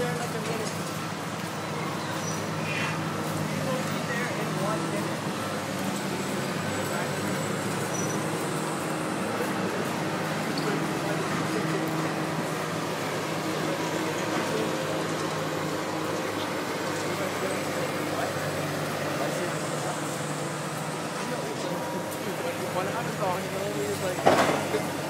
there like a minute. There in one minute. When I was gone, only was like.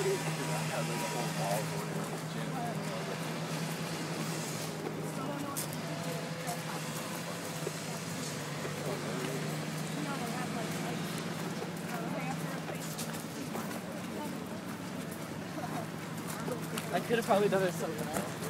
I could have probably done it something else.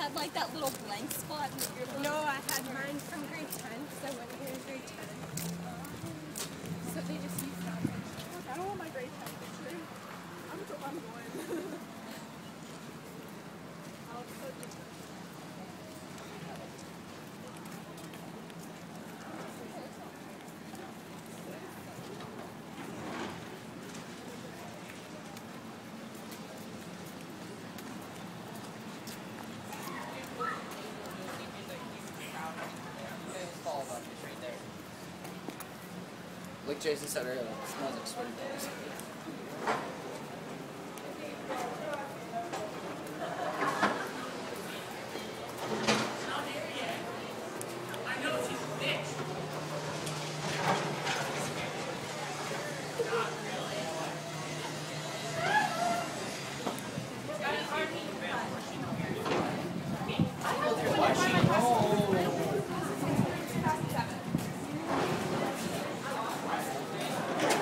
had like that little blank spot little No, I had mine from grade 10, so I went here in grade 10. So they just Like Jason said earlier, it smells like sweaty balls.